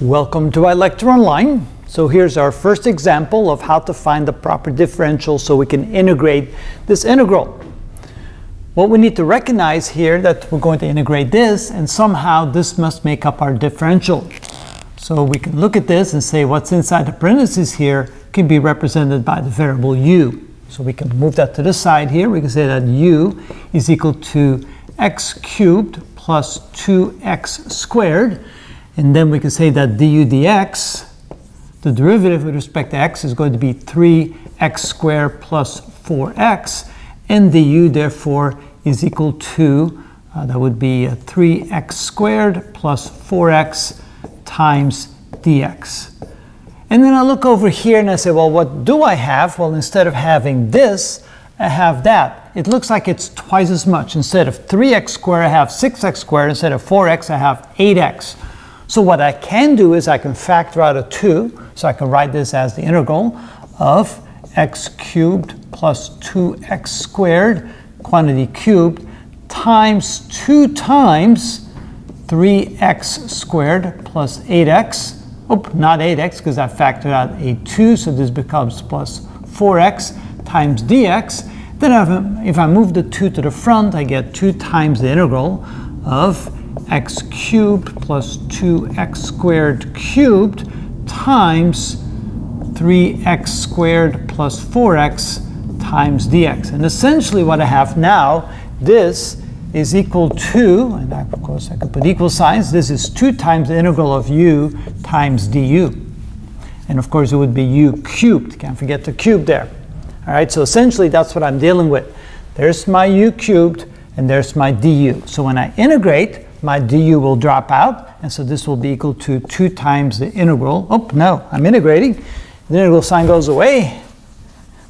Welcome to iLecture Online. So here's our first example of how to find the proper differential so we can integrate this integral. What we need to recognize here that we're going to integrate this and somehow this must make up our differential. So we can look at this and say what's inside the parentheses here can be represented by the variable u. So we can move that to the side here. We can say that u is equal to x cubed plus 2x squared. And then we can say that du dx, the derivative with respect to x is going to be 3x squared plus 4x. And du, therefore, is equal to, uh, that would be 3x squared plus 4x times dx. And then I look over here and I say, well, what do I have? Well, instead of having this, I have that. It looks like it's twice as much. Instead of 3x squared, I have 6x squared. Instead of 4x, I have 8x. So what I can do is I can factor out a 2, so I can write this as the integral of x cubed plus 2x squared, quantity cubed, times 2 times 3x squared plus 8x. Oh, not 8x because I factored out a 2, so this becomes plus 4x times dx. Then if I move the 2 to the front, I get 2 times the integral of x cubed plus 2x squared cubed times 3x squared plus 4x times dx. And essentially what I have now, this is equal to, and of course I could put equal signs, this is 2 times the integral of u times du. And of course it would be u cubed, can't forget the cube there. All right, so essentially that's what I'm dealing with. There's my u cubed, and there's my du. So when I integrate, my du will drop out, and so this will be equal to 2 times the integral. Oh, no, I'm integrating. The integral sign goes away.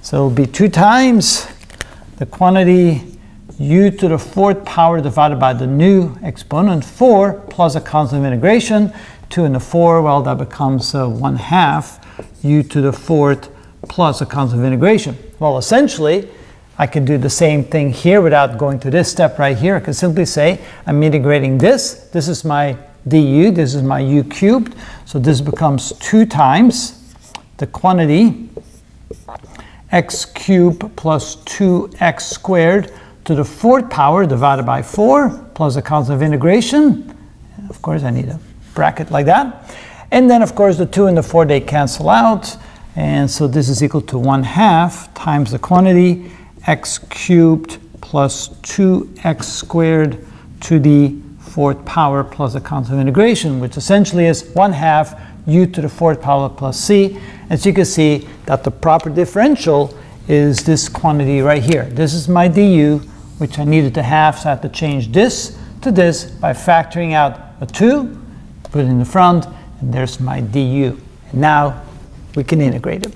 So it'll be 2 times the quantity u to the fourth power divided by the new exponent 4 plus a constant of integration. 2 and the 4, well, that becomes uh, 1 half u to the fourth plus a constant of integration. Well, essentially, I can do the same thing here without going to this step right here. I can simply say I'm integrating this. This is my du, this is my u cubed. So this becomes 2 times the quantity x cubed plus 2x squared to the fourth power divided by 4 plus a constant of integration. Of course, I need a bracket like that. And then, of course, the 2 and the 4, they cancel out. And so this is equal to 1 half times the quantity x cubed plus 2x squared to the fourth power plus a constant of integration, which essentially is 1 half u to the fourth power plus c. As you can see that the proper differential is this quantity right here. This is my du, which I needed to have, so I had to change this to this by factoring out a 2, put it in the front, and there's my du. And now we can integrate it.